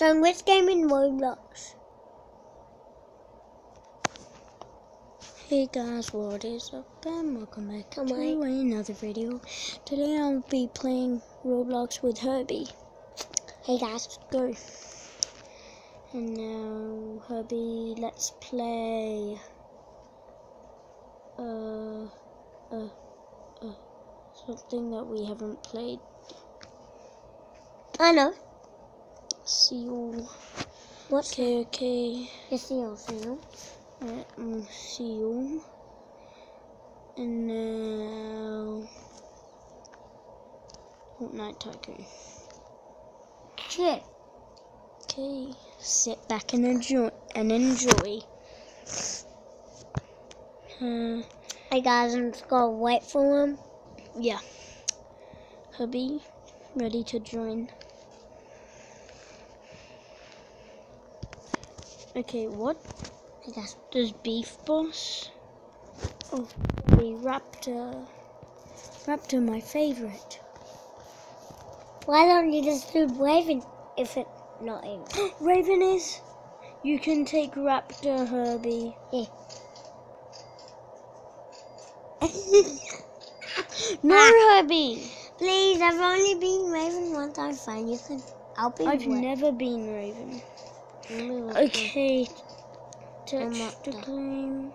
So which game in Roblox? Hey guys, what is up and welcome back Come to on. another video. Today I'll be playing Roblox with Herbie. Hey guys. Go. And now, Herbie, let's play. Uh, uh, uh, something that we haven't played. I know. Seal. What's Okay, okay. the seal seal? Right, um, seal. And now. Fortnite Tycoon. Shit. Okay, sit back and enjoy. And enjoy. Uh, Hey guys, I'm just gonna wait for him. yeah. Herbie, ready to join. Okay, what does Beef Boss? Oh, the Raptor. Raptor, my favorite. Why don't you just do Raven if it's not in? Raven is. You can take Raptor, Herbie. Yeah. No, Ah. Herbie. Please, I've only been Raven one time. Fine, you can. I'll be. I've never been Raven. Only one Okay. I'm Touch up to claim.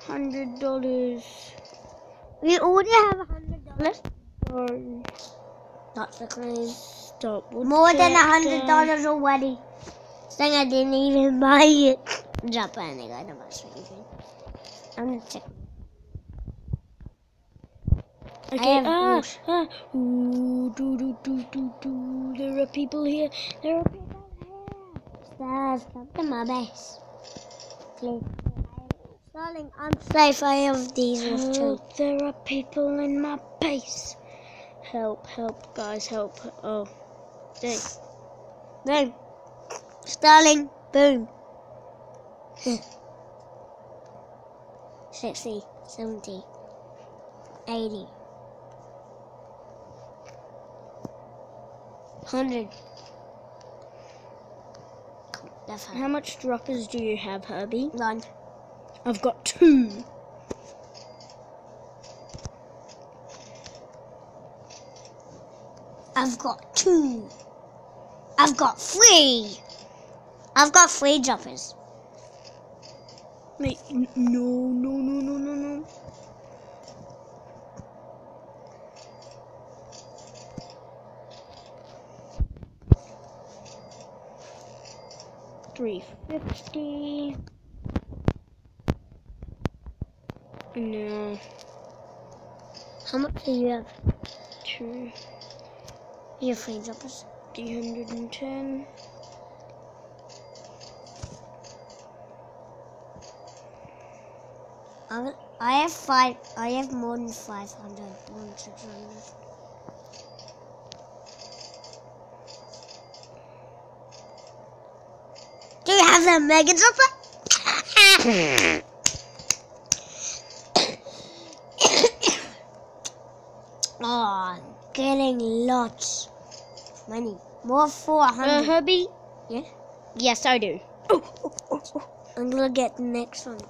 Hundred dollars. We already have a hundred dollars. Not the claim. Stop. More than a hundred dollars already. Saying I didn't even buy it. Japan, I got about speaking. I'm gonna check. Okay. have Ah, ah. Ooh, do, do, do, do, do. There are people here. There are people Stars, come to my base. Darling, I'm safe. I have these with two. There are people in my base. Help, help, guys, help. Oh, dang. Boom. Starling, boom. 60, 70, 80, 100. That's how. Much droppers do you have, Herbie? Run. I've got two. I've got two. I've got three. I've got three droppers. Wait, no, no, no, no, no, no. Three fifty. No, How much do you have? two, You have three droppers. three hundred and ten. I I have five. I have more than 500. More than 600. Do you have the mega dropper? oh, getting lots of money. More 400. Uh, Herbie? Yeah? Yes, I do. I'm gonna get the next one.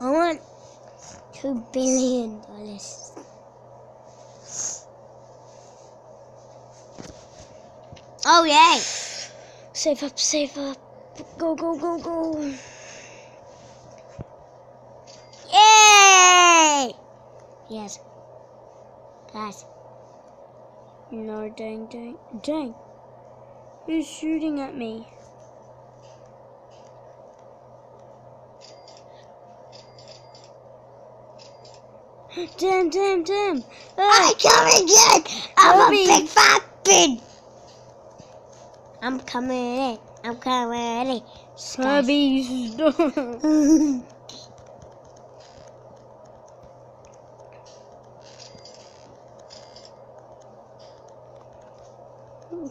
I want two billion dollars. Oh yay! Save up, save up. Go, go, go, go. Yay! Yes. Guys, No, dang, dang, dang. Who's shooting at me? Damn, damn, damn. I come again! I'm a big fat bin! I'm coming in. I'm coming in. Herbie.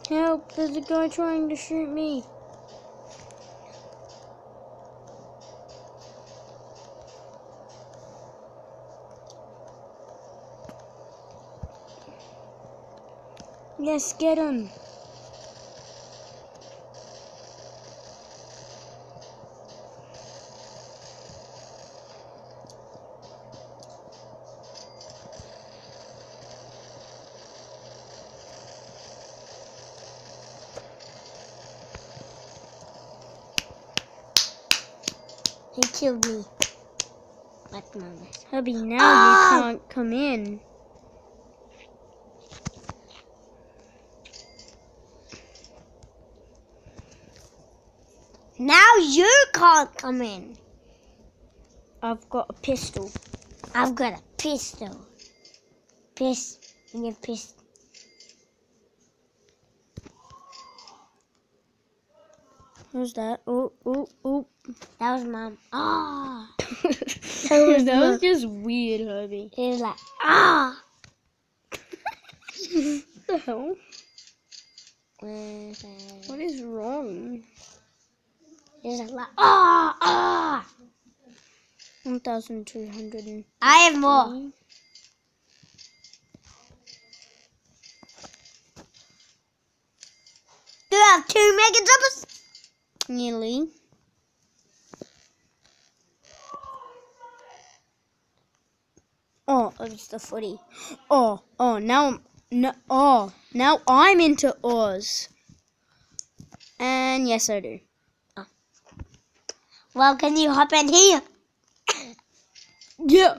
Help, there's a guy trying to shoot me. Yes, get him. He killed me. Like mama. Herbie, now Ah! you can't come in. Now you can't come in. I've got a pistol. I've got a pistol. Piss in your pistol. Who's that? Oh, oh, oh. That was mom. Ah. that was, that was just weird, Herbie. He was like, ah. What the hell? What is wrong? He was like, ah, ah. 1,200 and... I have more. Do you have two mega jumpers? Nearly. Oh, oh, it's the footy. Oh, oh, now I'm no. Oh, now I'm into Oz. And yes, I do. Oh. Well, can you hop in here? Yeah.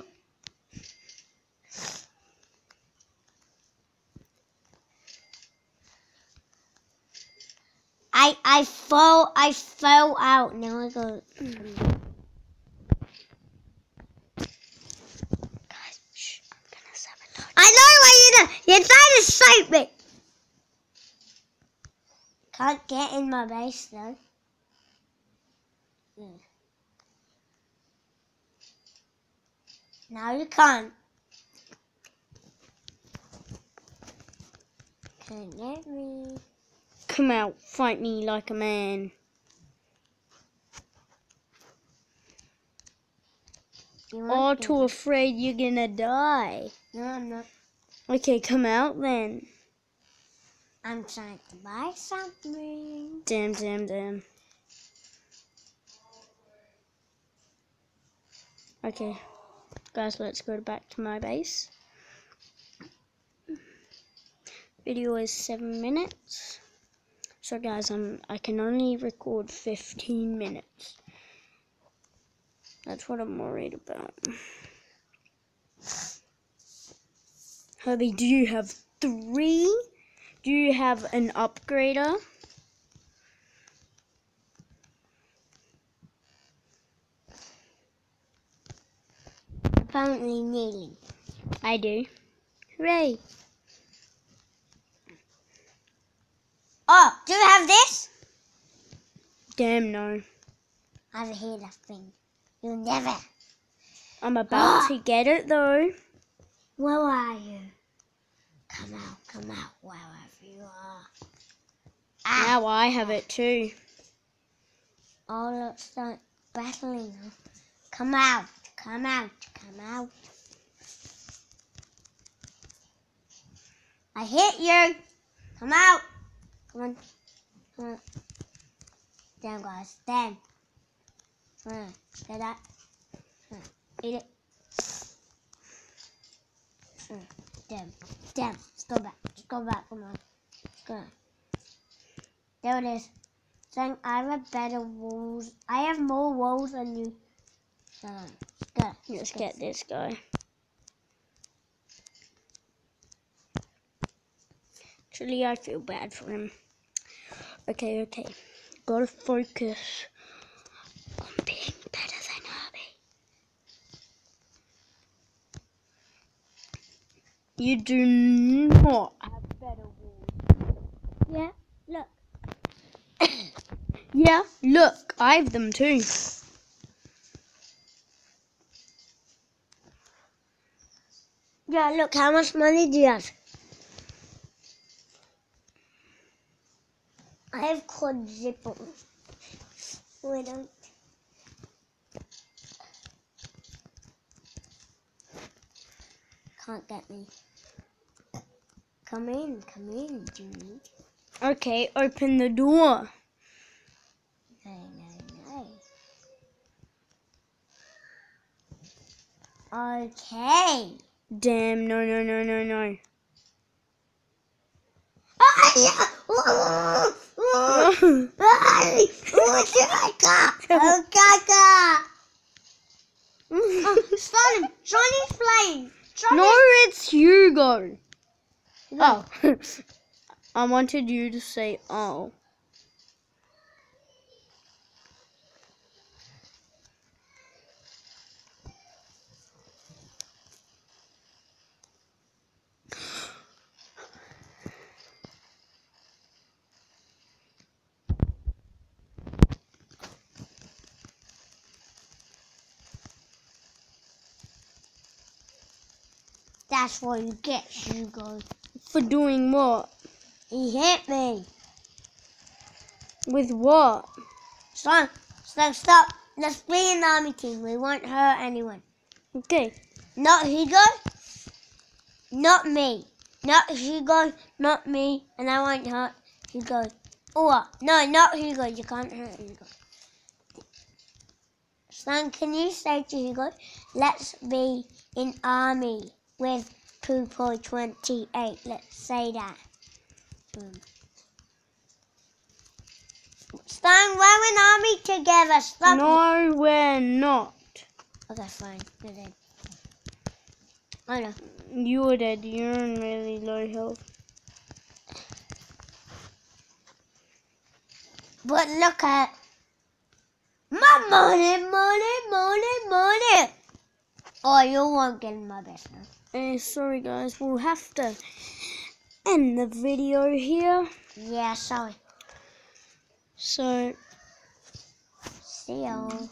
I I fell I fell out. Now I go. Guys, I'm gonna sabotage. I know why you're You're trying to shoot me. Can't get in my base though. Yeah. Now you can't. Can't get me. Come out, fight me like a man. Won't too afraid you're gonna die. No, I'm not. Okay, come out then. I'm trying to buy something. Damn, damn, damn. Okay, guys, let's go back to my base. Video is seven minutes. So, guys, I'm I can only record 15 minutes. That's what I'm worried about. Herbie, do you have three? Do you have an upgrader? Apparently, nearly. I do. Hooray! Oh, do you have this? Damn no. I have a healer thing. You'll never. I'm about to get it though. Where are you? Come out, come out, wherever you are. Ah, Now I have it too. oh, let's start battling. Come out, come out, come out. I hit you. Come out. Come on. Come on. Damn, guys. Damn. Come on. Get that. On. Eat it. Mm, Damn. Damn. Let's go back. Let's go back. Come on. Let's go. There it is. Saying I have better walls. I have more walls than you. So, let's go. Let's get this guy. Actually, I feel bad for him. Okay, okay. Gotta focus on being better than Herbie. You do not have better walls. Yeah. Look. Yeah, look, I have them too. Yeah, look, how much money do you have? I have quadruple. Wait, don't. Can't get me. Come in, come in, dude. Okay, open the door. No, no, no. Okay. Damn, no, no, no, no, no. Oh, Gaga! Oh, Simon, Johnny's playing. no, it's Hugo. Oh. I wanted you to say, oh. That's what you get, Hugo. For doing what? He hit me. With what? Stop, stop, stop. Let's play an army team. We won't hurt anyone. Okay. Not Hugo. Not me. Not Hugo. Not me. And I won't hurt Hugo. Or, no, not Hugo. You can't hurt Hugo. Son, can you say to Hugo, let's be in army with 2.28. Let's say that. Um, Stan, we're in army together. Stop. No, we're not. Okay, fine. Good then. I know. You're dead. You're in really low health. But look at my money, money, money, money. Oh, you won't get in my business. Eh, sorry, guys. We'll have to end the video here. Yeah, sorry. So, See you.